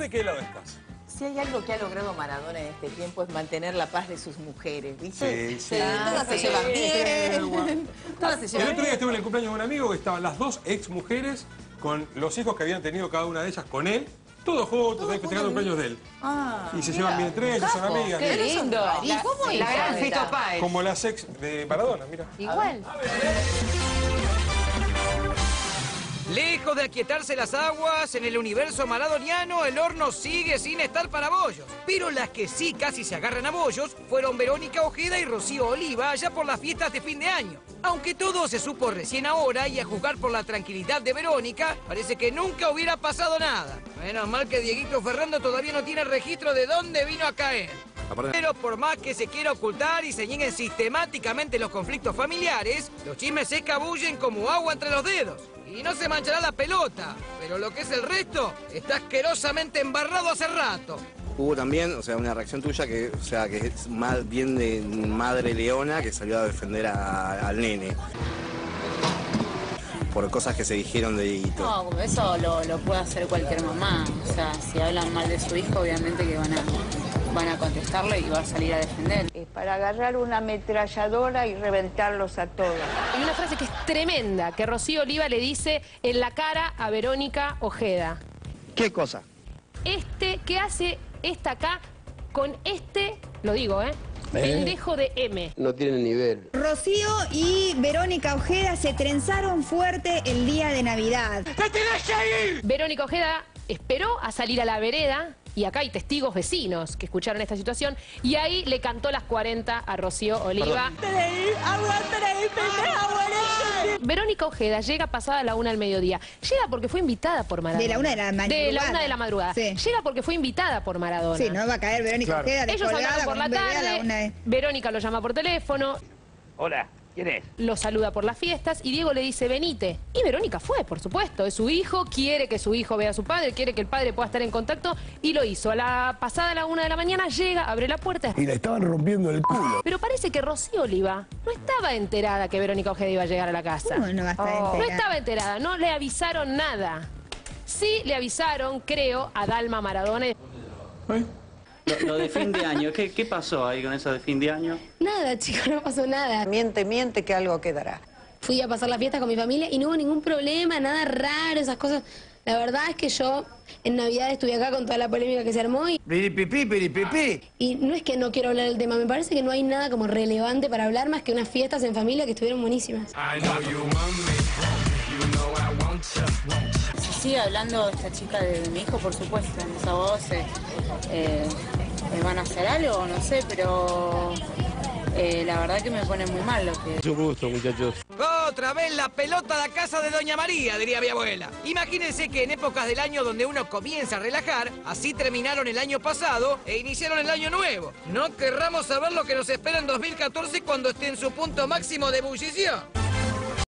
¿De qué lado estás? Si hay algo que ha logrado Maradona en este tiempo es mantener la paz de sus mujeres, ¿viste? Sí, sí. todas se llevan bien. Todas se El llevan otro día estuve en el cumpleaños de un amigo que estaban las dos ex mujeres con los hijos que habían tenido cada una de ellas con él, todos juntos, ahí festejando el cumpleaños de él. Ah, Y se llevan bien entre ellos, son amigas. Qué mira. lindo. ¿Y cómo La hizo gran? Fito Páez. Como las ex de Maradona, mira. Igual. Lejos de aquietarse las aguas, en el universo maradoniano el horno sigue sin estar para bollos. Pero las que sí casi se agarran a bollos fueron Verónica Ojeda y Rocío Oliva allá por las fiestas de fin de año. Aunque todo se supo recién ahora y a juzgar por la tranquilidad de Verónica, parece que nunca hubiera pasado nada. Menos mal que Dieguito Ferrando todavía no tiene registro de dónde vino a caer. Pero por más que se quiera ocultar y se nieguen sistemáticamente los conflictos familiares, los chismes se escabullen como agua entre los dedos. Y no se manchará la pelota, pero lo que es el resto está asquerosamente embarrado hace rato. Hubo también, o sea, una reacción tuya que, o sea, que es más bien de madre leona que salió a defender a- al nene. Por cosas que se dijeron de Dieguito. No, eso lo, lo puede hacer cualquier mamá. O sea, si hablan mal de su hijo, obviamente que van a, van a contestarle y va a salir a defender. Es para agarrar una ametralladora y reventarlos a todos. Hay una frase que es tremenda, que Rocío Oliva le dice en la cara a Verónica Ojeda. ¿Qué cosa? Este, ¿qué hace esta acá con este, lo digo, ¿eh? Pendejo de M. No tiene nivel. Rocío y Verónica Ojeda se trenzaron fuerte el día de Navidad. Verónica Ojeda esperó a salir a la vereda, y acá hay testigos vecinos que escucharon esta situación, y ahí le cantó las 40 a Rocío Oliva. Verónica Ojeda llega pasada la una del mediodía. Llega porque fue invitada por Maradona. De la una de la De la madrugada. una de la madrugada. Sí. Llega porque fue invitada por Maradona. Sí, no va a caer Verónica Ojeda Ellos hablaron por la tarde, de- Verónica lo llama por teléfono, Hola, ¿quién es? lo saluda por las fiestas y Diego le dice, venite. Y Verónica fue, por supuesto, es su hijo, quiere que su hijo vea a su padre, quiere que el padre pueda estar en contacto y lo hizo. A la pasada la una de la mañana llega, abre la puerta. Y le estaban rompiendo el culo. Pero parece que Rocío Oliva no estaba enterada que Verónica Ojeda iba a llegar a la casa. ¿Cómo no va a estar No enterada? estaba enterada, no le avisaron nada. Sí le avisaron, creo, a Dalma Maradona. Lo, lo de fin de año, ¿qué, ¿qué pasó ahí con eso de fin de año? Nada, chicos, no pasó nada. Miente, miente que algo quedará. Fui a pasar la fiesta con mi familia y no hubo ningún problema, nada raro, esas cosas. La verdad es que yo en Navidad estuve acá con toda la polémica que se armó y, Piripipí, piripipí. y no es que no quiero hablar del tema, me parece que no hay nada como relevante para hablar más que unas fiestas en familia que estuvieron buenísimas. Si sigue hablando esta chica de, mi hijo, por supuesto, en esa voz eh, eh, eh, van a hacer algo, no sé, pero eh, la verdad que me pone muy mal lo que... Mucho gusto, muchachos. Otra vez la pelota a la casa de Doña María, diría mi abuela. Imagínense que en épocas del año donde uno comienza a relajar, así terminaron el año pasado e iniciaron el año nuevo. No querramos saber lo que nos espera en 2014 cuando esté en su punto máximo de ebullición.